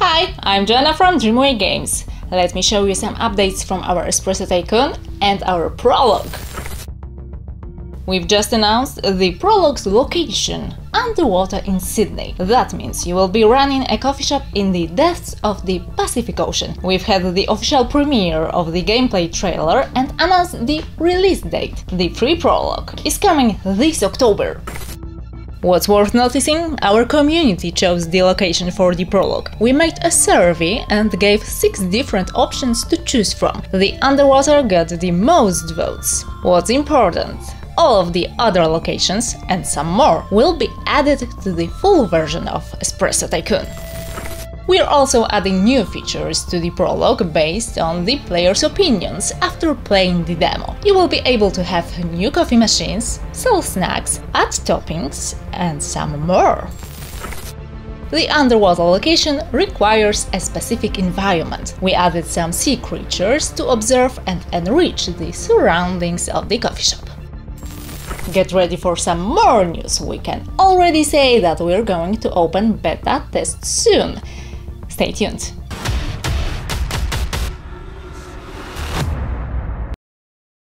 Hi, I'm Joanna from Dreamway Games. Let me show you some updates from our Espresso Tycoon and our prologue. We've just announced the prologue's location underwater in Sydney. That means you will be running a coffee shop in the depths of the Pacific Ocean. We've had the official premiere of the gameplay trailer and announced the release date. The free prologue is coming this October. What's worth noticing? Our community chose the location for the prologue. We made a survey and gave 6 different options to choose from. The underwater got the most votes. What's important? All of the other locations, and some more, will be added to the full version of Espresso Tycoon. We're also adding new features to the prologue based on the players' opinions after playing the demo. You will be able to have new coffee machines, sell snacks, add toppings, and some more. The underwater location requires a specific environment. We added some sea creatures to observe and enrich the surroundings of the coffee shop. Get ready for some more news. We can already say that we're going to open beta test soon. Stay tuned.